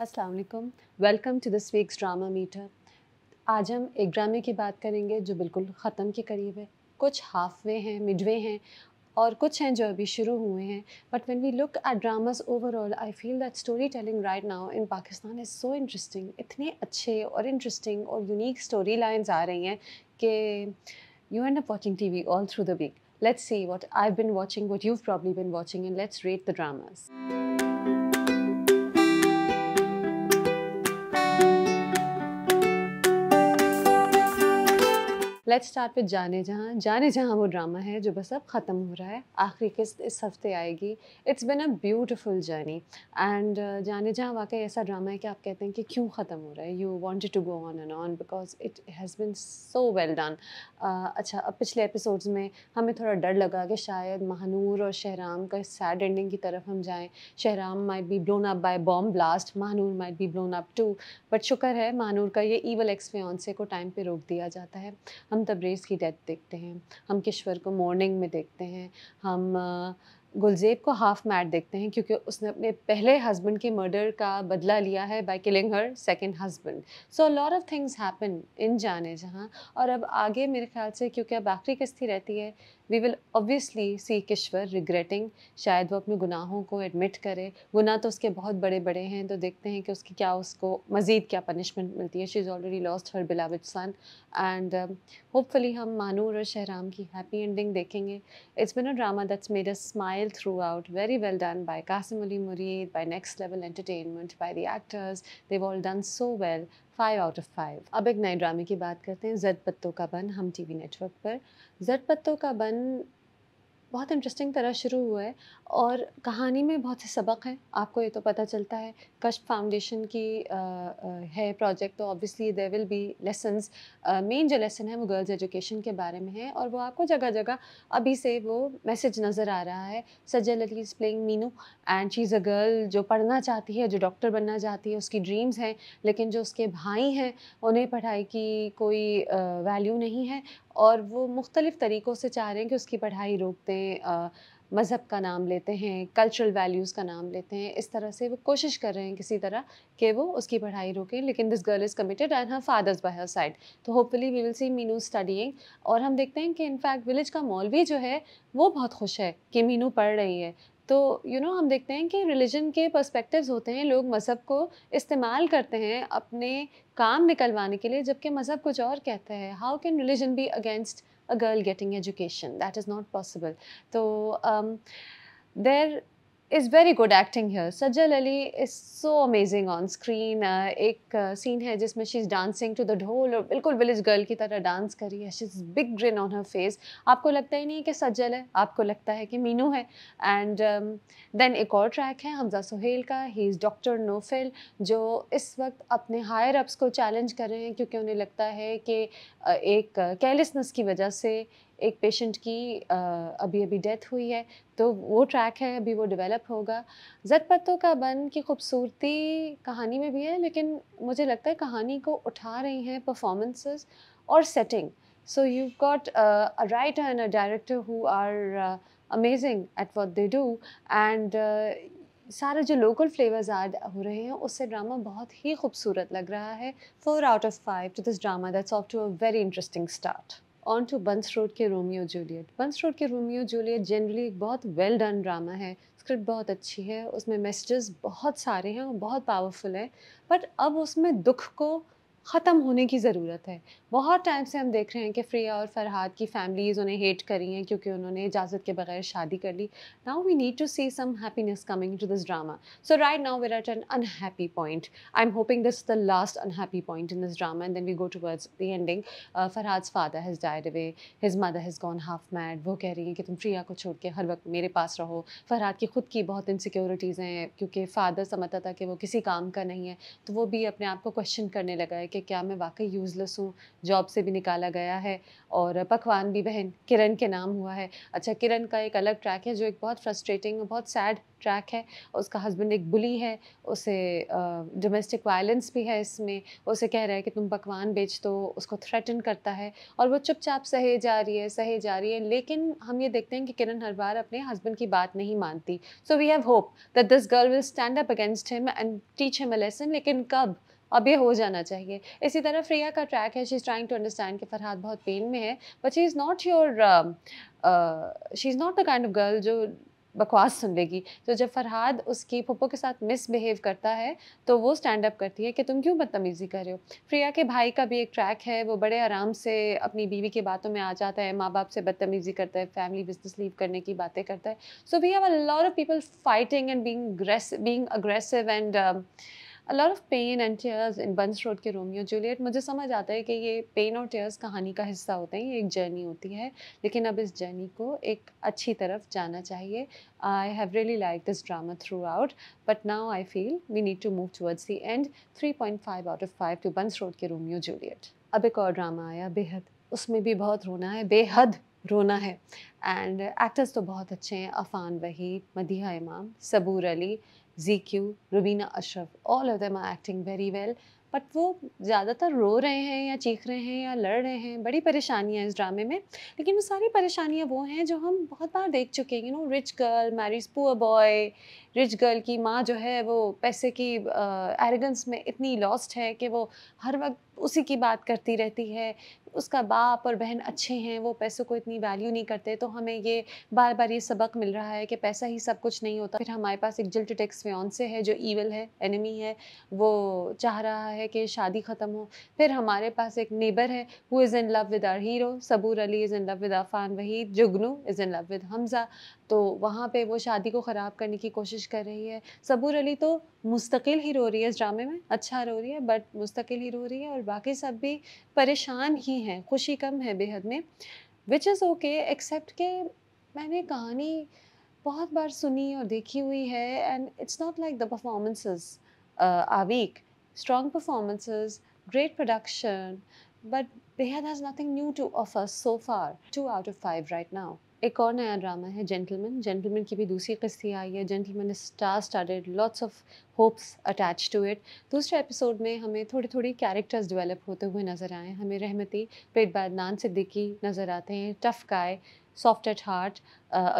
अस्सलाम वालेकुम to this week's drama meter आज हम एक ड्रामे की बात करेंगे जो बिल्कुल ख़त्म के करीब है। कुछ हाफ़ वे हैं मिडवे हैं और कुछ हैं जो अभी शुरू हुए हैं। But when we look at dramas overall I feel that story telling right now in Pakistan is so interesting इतने अच्छे और इंटरेस्टिंग और यूनिक स्टोरी लाइन्स आ रही हैं कि you end up watching T V all through the week let's see what I been watching what you probably been watching and let's rate the dramas. Let's start with Jaane Jahan Jaane जहाँ वो drama है जो बस अब ख़त्म हो रहा है। आखिरी किस्त इस हफ़्ते आएगी। It's been a beautiful journey and Jaane Jahan वाकई ऐसा ड्रामा है कि आप कहते हैं कि क्यों ख़त्म हो रहा है? You wanted to go on and on because it has been so well done अच्छा अब पिछले एपिसोड्स में हमें थोड़ा डर लगा कि शायद महानूर और शहराम का सैड एंडिंग की तरफ़ हम जाएँ। Shahram might be blown up by bomb blast Mahnoor might be blown up too but शुक्र है, महानूर का ये ईवल एक्स को टाइम पे रोक दिया जाता है। हम हम तब्रेज़ की डेथ देखते हैं, हम किश्वर को मॉर्निंग में देखते हैं, हम गुलजेब को हाफ़ मैट देखते हैं क्योंकि उसने अपने पहले हस्बैंड के मर्डर का बदला लिया है by killing her second husband so lot of things happen in Jaane Jahan और अब आगे मेरे ख्याल से क्योंकि अब आखिरी किस्ती रहती है we will obviously see Kishwar regretting शायद वो अपने गुनाहों को एडमिट करे। गुनाह तो उसके बहुत बड़े बड़े हैं तो देखते हैं कि उसकी क्या उसको मज़ीद क्या पनिशमेंट मिलती है। She is already lost her beloved son and hopefully हम मानूर और शहराम की हैप्पी एंडिंग देखेंगे। It's been a drama that's made a smile through very well done by Qasim Ali Mureed by next level entertainment by the actors they've all done so well five out of five अब एक नए ड्रामे की बात करते हैं जद पत्तों का बन हम टीवी नेटवर्क पर। जद पत्तों का बन बहुत इंटरेस्टिंग तरह शुरू हुआ है और कहानी में बहुत से सबक हैं। आपको ये तो पता चलता है कश्फ फाउंडेशन की आ, है प्रोजेक्ट तो obviously there will be lessons main जो लेसन है वो गर्ल्स एजुकेशन के बारे में है और वो आपको जगह जगह अभी से वो मैसेज नज़र आ रहा है। Sajal Ali is playing Meenu and she is a girl जो पढ़ना चाहती है जो डॉक्टर बनना चाहती है उसकी ड्रीम्स हैं लेकिन जो उसके भाई हैं उन्हें पढ़ाई की कोई वैल्यू नहीं है और वो मुख्तलिफ़ तरीक़ों से चाह रहे हैं कि उसकी पढ़ाई रोक दें मज़हब का नाम लेते हैं कल्चरल वैल्यूज़ का नाम लेते हैं, इस तरह से वो कोशिश कर रहे हैं किसी तरह कि वो उसकी पढ़ाई रोकें, लेकिन this girl is committed and her fathers by her side तो hopefully we will see Meenu studying और हम देखते हैं कि इनफैक्ट विलेज का मौलवी जो है, वो बहुत खुश है कि मीनू पढ़ रही है। तो यू you नो know, हम देखते हैं कि रिलीजन के पर्सपेक्टिव्स होते हैं लोग मज़हब को इस्तेमाल करते हैं अपने काम निकलवाने के लिए जबकि मज़हब कुछ और कहता है how can religion be against a girl getting education that is not possible तो there is very good acting here. Sajal Ali is so amazing on. Uh, एक सीन uh, है जिसमें she is dancing to the dhol और बिल्कुल village girl की तरह dance कर है she is big grin on her face आपको लगता ही नहीं कि सज्जल है आपको लगता है कि मीनू है एंड देन um, एक और ट्रैक है हमजा सुहेल का ही इज़ डॉक्टर नोफिल जो इस वक्त अपने हायर अप्स को चैलेंज कर रहे हैं क्योंकि उन्हें लगता है कि uh, एक केयरलेसनेस uh, की वजह से एक पेशेंट की अभी अभी डेथ हुई है तो वो ट्रैक है, अभी वो डेवलप होगा। जद पत्तों का बन की खूबसूरती कहानी में भी है, लेकिन मुझे लगता है कहानी को उठा रही हैं परफॉर्मेंसेस और setting so you got a writer and a director who are amazing at what they do and सारे जो लोकल फ्लेवर्स ऐड हो रहे हैं, उससे ड्रामा बहुत ही खूबसूरत लग रहा है। Four out of five to this drama that's off to a very interesting start on to Burns road के रोमियो जूलियट बंस रोड के रोमियो जूलियट जनरली एक बहुत वेल डन ड्रामा है. स्क्रिप्ट बहुत अच्छी है. उसमें मैसेजेस बहुत सारे हैं और बहुत पावरफुल है. बट अब उसमें दुख को ख़त्म होने की ज़रूरत है। बहुत टाइम से हम देख रहे हैं कि फ्रिया और फरहाद की फैमिलीज़ उन्हें हेट करी हैं क्योंकि उन्होंने इजाज़त के बगैर शादी कर ली। Now we need to see some happiness coming to this drama so right now we're at an unhappy point I am hoping this the last unhappy point in this drama and then we go towards the ending Farhad father has died away his mother has gone half mad वो कह रही हैं कि तुम Freya को छोड़ के हर वक्त मेरे पास रहो। फरहाद की खुद की बहुत इनसिक्योरिटीज़ हैं क्योंकि फ़ादर समझता था कि वो किसी काम का नहीं है। तो वो भी अपने आप को क्वेश्चन करने लगा है कि क्या मैं वाकई यूज़लेस हूँ? जॉब से भी निकाला गया है और पकवान भी बहन, किरण के नाम हुआ है। अच्छा किरण का एक अलग ट्रैक है जो एक बहुत फ्रस्ट्रेटिंग बहुत सैड ट्रैक है। उसका हस्बैंड एक बुली है, उसे डोमेस्टिक वायलेंस भी है इसमें। उसे कह रहा है कि तुम पकवान बेच दो, उसको थ्रेटन करता है और वो चुपचाप सहे जा रही है, सहे जा रही है। लेकिन हम ये देखते हैं कि किरण हर बार अपने हस्बैंड की बात नहीं मानती। So we have hope that this girl will stand up against him and teach him a lesson लेकिन कब? अब ये हो जाना चाहिए। इसी तरह फ्रिया का ट्रैक है she is trying to understand कि फरहाद बहुत पेन में है but she is not your she is not the kind of girl जो बकवास सुन लेगी तो जब फरहाद उसकी पप्पो के साथ मिसबिहेव करता है तो वो स्टैंड अप करती है कि तुम क्यों बदतमीज़ी कर रहे हो? प्रिया के भाई का भी एक ट्रैक है, वो बड़े आराम से अपनी बीवी की बातों में आ जाता है माँ बाप से बदतमीज़ी करता है फैमिली बिज़नेस लीव करने की बातें करता है। So we have a lot of people fighting and being being aggressive and a lot of pain and tears in buns road के रोमियो जूलियट मुझे समझ आता है कि ये पेन और टेयर्स कहानी का हिस्सा होते हैं, ये एक जर्नी होती है। लेकिन अब इस जर्नी को एक अच्छी तरफ़ जाना चाहिए। I have really like this drama throughout but now I feel we need to move towards the end 3.5 out of 5 to Burns road के रोमियो जूलियट अब एक और ड्रामा आया, बेहद। उसमें भी बहुत रोना है, बेहद रोना है। एंड एक्टर्स तो बहुत अच्छे हैं, Affan Waheed, Madiha Imam, Saboor Aly ZQ, Rubina Ashraf, all of them are acting very well. But वो ज़्यादातर रो रहे हैं या चीख रहे हैं या लड़ रहे हैं बड़ी परेशानियाँ इस ड्रामे में लेकिन वो सारी परेशानियाँ वो हैं जो हम बहुत बार देख चुके हैं you know rich girl marriage poor boy rich girl की माँ जो है वो पैसे की एरिगेंस में इतनी लॉस्ट है कि वो हर वक्त उसी की बात करती रहती है उसका बाप और बहन अच्छे हैं, वो पैसों को इतनी वैल्यू नहीं करते तो हमें ये बार बार ये सबक मिल रहा है कि पैसा ही सब कुछ नहीं होता। फिर हमारे पास एक जिल्ट टेक्स से है, जो ईवल है एनिमी है, वो चाह रहा है कि शादी ख़त्म हो। फिर हमारे पास एक नेबर है who is in love with our hero Saboor Aly is in love with Affan Waheed Jugnu is in love with Hamza. तो वहाँ पे वो शादी को ख़राब करने की कोशिश कर रही है। सबूर अली तो मुस्तकिल ही रो रही है इस ड्रामे में अच्छा रो रही है बट मुस्तकिल ही रो रही है और बाकी सब भी परेशान ही नहीं है, खुशी कम है बेहद में विच इज़ ओके एक्सेप्ट के मैंने कहानी बहुत बार सुनी और देखी हुई है and it's not like the performances are weak strong performances great production but Behadd has nothing new to offer so far two out of five right now एक और नया ड्रामा है जेंटलमैन जेंटलमैन की भी दूसरी किस्ती आई है। Gentleman star started lots of hopes attach to it दूसरे एपिसोड में हमें थोड़ी थोड़ी कैरेक्टर्स डेवलप होते हुए नज़र आए हमें रहमती पेट बाद नान सिद्दीकी नज़र आते हैं। Tough guy soft at heart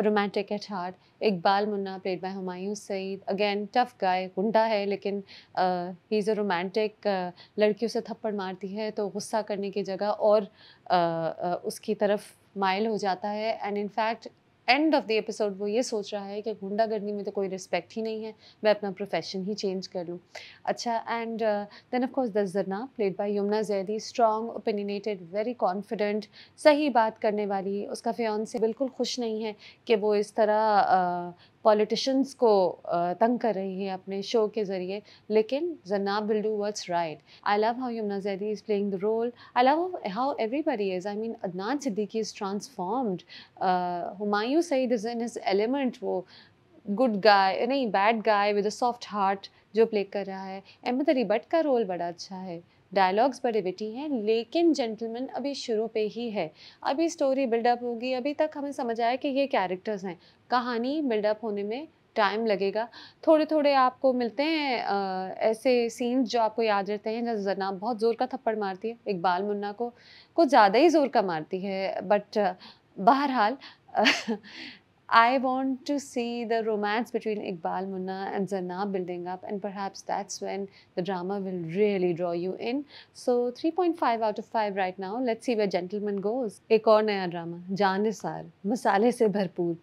romantic at heart Iqbal Munna played by Humayun Saeed. Again tough guy गुंडा है लेकिन ही इज़ अ रोमांटिक लड़कियों से थप्पड़ मारती है तो गुस्सा करने की जगह और uh, uh, उसकी तरफ़ माइल हो जाता है। And in fact end of the episode वो ये सोच रहा है कि गुंडागर्दी में तो कोई रिस्पेक्ट ही नहीं है मैं अपना प्रोफेशन ही चेंज कर लूँ। अच्छा and then of course Dasarna played by Yumna Zaidi strong opinionated very confident सही बात करने वाली उसका फ्योन से बिल्कुल खुश नहीं है कि वो इस तरह uh, पॉलिटिशियंस को तंग कर रही है अपने शो के ज़रिए, लेकिन जनाब will do words right I love how Yumna Zaidi is playing the role I love how everybody is I mean Adnan Siddiqui is transformed Humayun Saeed is in his element वो good guy नहीं bad guy with a soft heart जो play कर रहा है. अहमद अली भट्ट का role बड़ा अच्छा है. डायलॉग्स बड़े विटी हैं लेकिन जेंटलमैन अभी शुरू पे ही है। अभी स्टोरी बिल्डअप होगी अभी तक हमें समझ आया कि ये कैरेक्टर्स हैं। कहानी बिल्डअप होने में टाइम लगेगा। थोड़े थोड़े आपको मिलते हैं आ, ऐसे सीन्स जो आपको याद रहते हैं जैसे जना बहुत ज़ोर का थप्पड़ मारती है इकबाल मुन्ना को कुछ ज़्यादा ही ज़ोर का मारती है बट बहरहाल I want to see the romance between Iqbal Munna and Zanab building up and perhaps that's when the drama will really draw you in. So 3.5 out of 5 right now. Let's see where Gentleman goes. एक और नया drama Jansar मसाले से भरपूर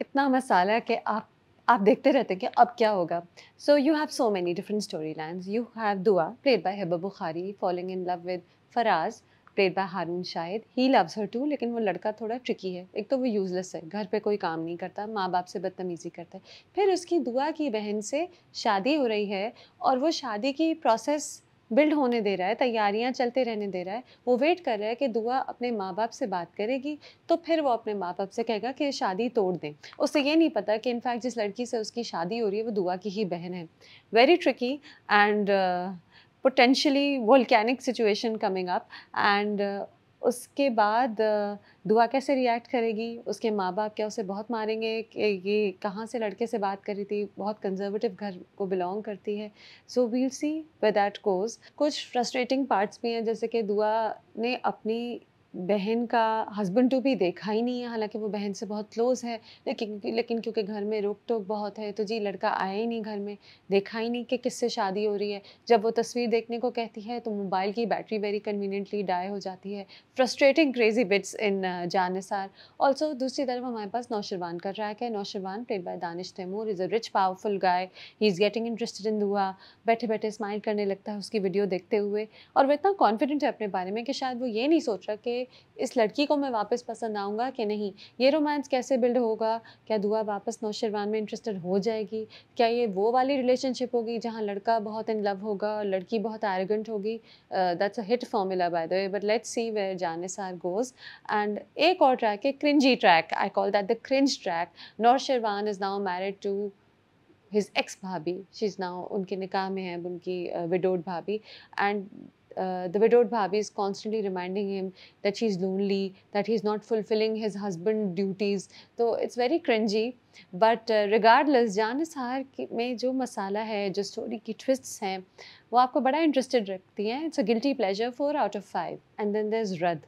इतना मसाला कि आप आप देखते रहते कि अब क्या होगा so you have so many different story lines you have Dua played by Hiba Bukhari falling in love with Faraz Played by Haroon Shahid. He loves her too लेकिन वो लड़का थोड़ा ट्रिकी है। एक तो वो यूज़लेस है। घर पे कोई काम नहीं करता माँ बाप से बदतमीज़ी करता है। फिर उसकी दुआ की बहन से शादी हो रही है और वो शादी की प्रोसेस बिल्ड होने दे रहा है, तैयारियाँ चलते रहने दे रहा है। वो वेट कर रहा है कि दुआ अपने माँ बाप से बात करेगी तो फिर वो अपने माँ बाप से कहेगा कि शादी तोड़ दें। उससे ये नहीं पता कि इनफैक्ट जिस लड़की से उसकी शादी हो रही है, वो दुआ की ही बहन है। Very tricky and potentially volcanic situation coming up and उसके बाद दुआ कैसे रिएक्ट करेगी? उसके माँ बाप क्या उसे बहुत मारेंगे? कि ये कहाँ से लड़के से बात करी थी? बहुत कंजर्वेटिव घर को बिलोंग करती है। So we'll see where that goes कुछ फ्रस्ट्रेटिंग पार्ट्स भी हैं, जैसे कि दुआ ने अपनी बहन का हस्बैंड टू भी देखा ही नहीं है, हालाँकि वो बहन से बहुत क्लोज़ है, लेकिन लेकिन क्योंकि घर में रोक टोक बहुत है तो जी लड़का आया ही नहीं घर में, देखा ही नहीं कि किससे शादी हो रही है। जब वो तस्वीर देखने को कहती है तो मोबाइल की बैटरी वेरी कन्वीनियंटली डाई हो जाती है। Frustrating crazy bits in Jaan Nisar also दूसरी तरफ़ हमारे पास नौशरवान का ट्रैक है Nausherwan played by Danish Taimoor is a rich powerful guy he is getting interested in Dua बैठे बैठे स्माइल करने लगता है उसकी वीडियो देखते हुए। और वो इतना कॉन्फिडेंट है अपने बारे में कि शायद वो ये नहीं सोच रहा कि इस लड़की को मैं वापस पसंद आऊँगा कि नहीं? ये रोमांस कैसे बिल्ड होगा? क्या दुआ वापस नौशरवान में इंटरेस्टेड हो जाएगी? क्या ये वो वाली रिलेशनशिप होगी जहाँ लड़का बहुत इन लव होगा और लड़की बहुत एरोगेंट होगी? That's a hit formula by the way but let's see where Jaan Nisar goes and एक और ट्रैक है cringey track I call that the cringe track Nausherwan is now married to his ex bhabhi she is now उनके निकाह में है उनकी widowed uh, bhabhi. And uh, the widowed Bhabi is constantly reminding him that she's lonely, that he's not fulfilling his husband duties. So it's very cringy. But uh, regardless, जान हार में जो मसाला है जो स्टोरी की ट्विस्ट्स हैं वो आपको बड़ा इंटरेस्टेड रखती हैं it's a guilty pleasure four out of five and then there is Radd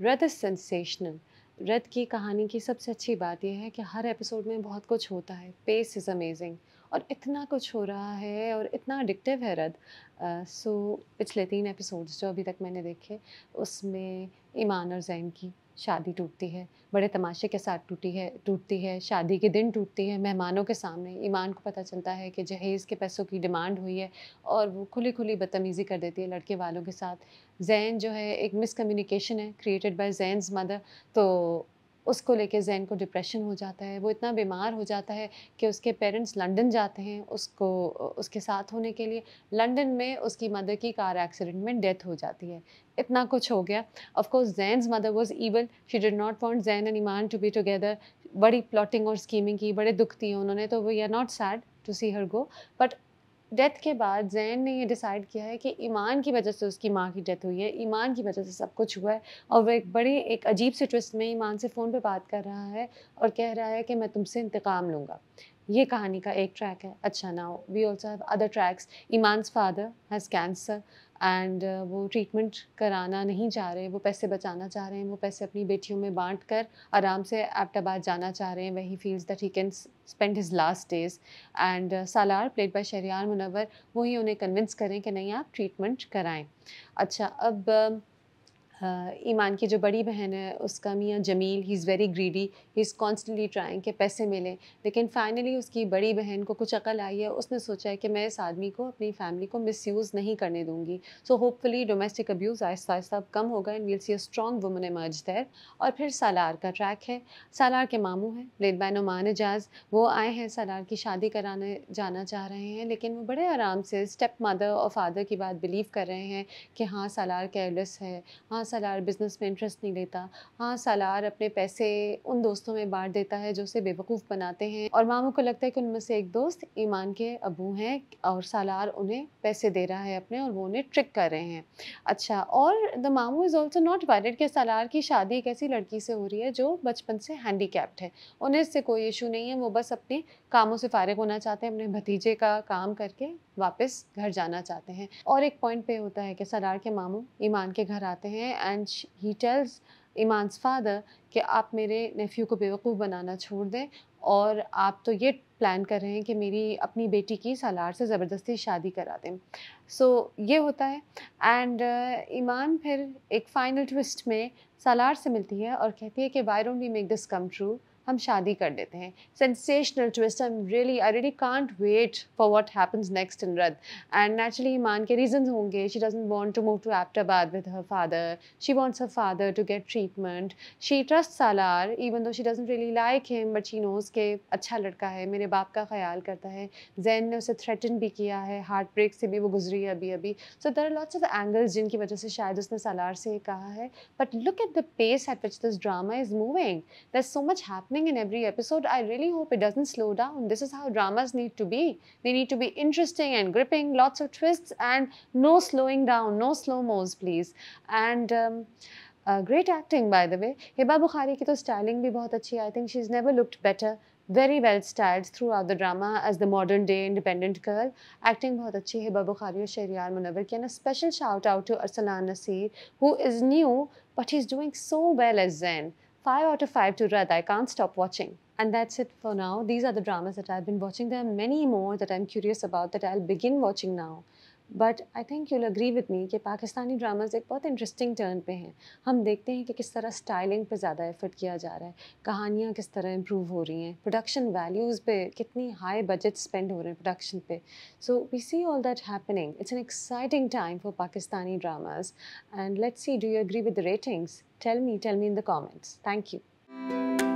Radd is sensational Radd की कहानी की सबसे अच्छी बात यह है कि हर एपिसोड में बहुत कुछ होता है पेस इज़ अमेजिंग और इतना कुछ हो रहा है और इतना अडिक्टिव है रद। सो uh, so, पिछले तीन एपिसोड्स जो अभी तक मैंने देखे उसमें ईमान और जैन की शादी टूटती है बड़े तमाशे के साथ टूटी है टूटती है शादी के दिन टूटती है मेहमानों के सामने ईमान को पता चलता है कि जहेज़ के पैसों की डिमांड हुई है और वो खुली खुली बदतमीज़ी कर देती है लड़के वालों के साथ। जैन जो है एक मिसकम्युनिकेशन है क्रिएटेड बाय जैन's मदर तो उसको लेके जैन को डिप्रेशन हो जाता है, वो इतना बीमार हो जाता है कि उसके पेरेंट्स लंदन जाते हैं उसको, उसके साथ होने के लिए। लंदन में उसकी मदर की कार एक्सीडेंट में डेथ हो जाती है। इतना कुछ हो गया। Of course mother was even she did not want Zain and Emaan to be together बड़ी प्लॉटिंग और स्कीमिंग की, बड़े दुख थी उन्होंने तो we are not sad to see her go but death के बाद जैन ने ये डिसाइड किया है कि ईमान की वजह से उसकी माँ की डेथ हुई है, ईमान की वजह से सब कुछ हुआ है और वह एक बड़े, एक अजीब से ट्विस्ट में ईमान से फ़ोन पे बात कर रहा है और कह रहा है कि मैं तुमसे इंतकाम लूँगा। ये कहानी का एक ट्रैक है अच्छा now we also have other tracks Emaan father has cancer and uh, वो ट्रीटमेंट कराना नहीं चाह रहे वो पैसे बचाना चाह रहे हैं वो पैसे अपनी बेटियों में बांट कर आराम से एबटाबाद जाना चाह रहे हैं वही feels that he can spend his last days and Salar played by Sheheryar Munawar वही उन्हें कन्विंस करें कि नहीं आप ट्रीटमेंट कराएँ। अच्छा अब uh, ईमान की जो बड़ी बहन है, उसका मियाँ Jameel he is very greedy he is constantly trying के पैसे मिले। लेकिन फाइनली उसकी बड़ी बहन को कुछ अकल आई है, उसने सोचा है कि मैं इस आदमी को, अपनी फैमिली को मिसयूज़ नहीं करने दूँगी। सो होपफुली डोमेस्टिक अब्यूज़ आहिस्ता आहिस्ता कम होगा and we'll see a strong woman emerge there और फिर सालार का ट्रैक है। सालार के मामू हैं प्लेड बाय नुमान एजाज वो आए हैं सालार की शादी कराने जाना चाह रहे हैं, लेकिन वो बड़े आराम से स्टेप मदर और फादर की बात बिलीव कर रहे हैं कि हाँ सालार केयरलेस है हाँ सालार बिज़नेस में इंटरेस्ट नहीं लेता। हाँ सालार अपने पैसे उन दोस्तों में बांट देता है जो उसे बेवकूफ़ बनाते हैं। और मामू को लगता है कि उनमें से एक दोस्त ईमान के अबू हैं और सालार उन्हें पैसे दे रहा है अपने और वो उन्हें ट्रिक कर रहे हैं। अच्छा और द मामू इज़ ऑल्सो नॉट वैलिड कि सालार की शादी एक ऐसी लड़की से हो रही है जो बचपन से हैंडीकैप्ड है। उन्हें इससे कोई इशू नहीं है, वो बस अपने कामों से फारिग होना चाहते हैं, अपने भतीजे का काम करके वापस घर जाना चाहते हैं। और एक पॉइंट पे होता है कि सरार के मामू ईमान के घर आते हैं and he tells Emaan's father कि आप मेरे नेफ्यू को बेवकूफ़ बनाना छोड़ दें और आप तो ये प्लान कर रहे हैं कि मेरी अपनी बेटी की सालार से ज़बरदस्ती शादी करा दें। सो so, ये होता है। एंड uh, ईमान फिर एक फ़ाइनल ट्विस्ट में सालार से मिलती है और कहती है कि why we make this come true हम शादी कर लेते हैं। Sensational twist I am really I really can't wait for what happens next in Radd and naturally Emaan के रीजन होंगे। She doesn't want to move to Abbottabad with her father she wants her father to get treatment she trust Salar even though she doesn't really like him but she knows के अच्छा लड़का है, मेरे बाप का ख्याल करता है। जैन ने उसे थ्रेटन भी किया है हार्ट ब्रेक से भी वो गुजरी है अभी अभी। So there lots of angles जिनकी वजह से शायद उसने सालार से कहा है। But look at the pace at which this drama is moving there so much happening happening in every episode. I really hope it doesn't slow down. This is how dramas need to be. They need to be interesting and gripping, lots of twists, and no slowing down, no slow mos, please. And um, uh, great acting, by the way. Hiba Bukhari ki to styling bhi bahut achhi. I think she's never looked better. Very well styled throughout the drama as the modern day independent girl. Acting bahut achhi Hiba Bukhari और Shehryar Munawar ki. And a special shout out to Arsalan Nasir, who is new, but he's doing so well as Zen. 5 out of 5 to Rad. I can't stop watching. And that's it for now. These are the dramas that I've been watching. There are many more that I'm curious about that I'll begin watching now. But I think you'll agree with me कि Pakistani dramas एक बहुत interesting turn पे हैं। हम देखते हैं कि किस तरह स्टाइलिंग पे ज़्यादा एफर्ट किया जा रहा है। कहानियाँ किस तरह इम्प्रूव हो रही हैं। प्रोडक्शन वैल्यूज़ पे कितनी हाई बजट स्पेंड हो रहे हैं प्रोडक्शन पे। So we see all that happening it's an exciting time for Pakistani dramas and let's see do you agree with the ratings tell me tell me in the comments thank you